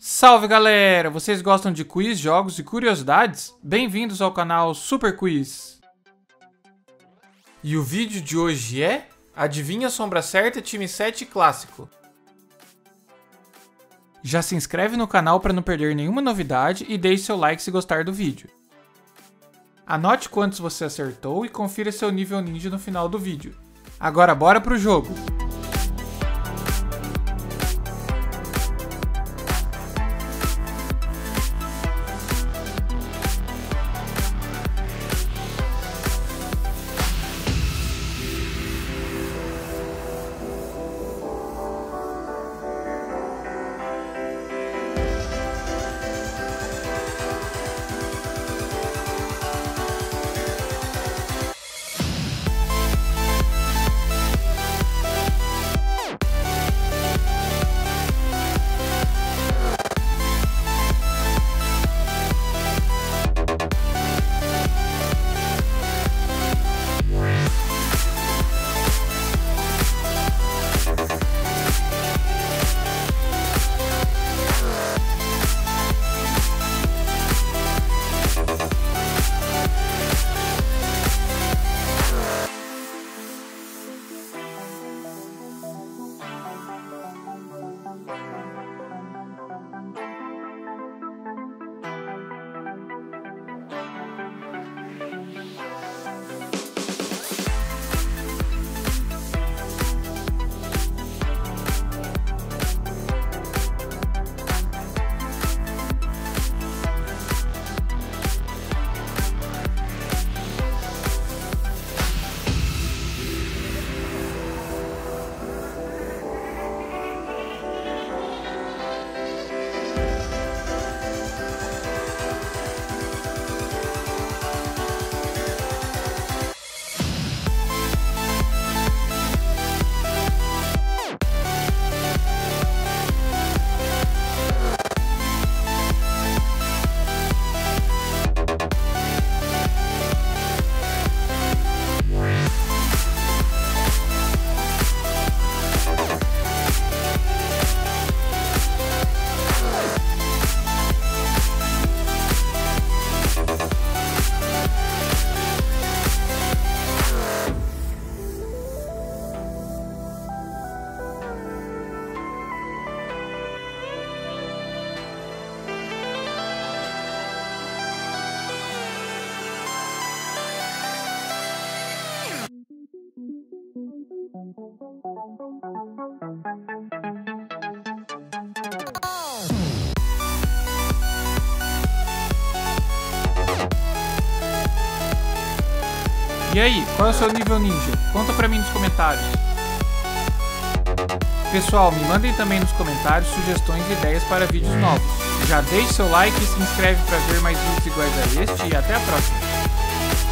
Salve galera! Vocês gostam de quiz, jogos e curiosidades? Bem-vindos ao canal Super Quiz! E o vídeo de hoje é Adivinha a sombra certa time 7 clássico. Já se inscreve no canal para não perder nenhuma novidade e deixe seu like se gostar do vídeo. Anote quantos você acertou e confira seu nível ninja no final do vídeo. Agora bora pro jogo! E aí, qual é o seu nível ninja? Conta pra mim nos comentários. Pessoal, me mandem também nos comentários sugestões e ideias para vídeos novos. Já deixe seu like e se inscreve para ver mais vídeos iguais a este e até a próxima.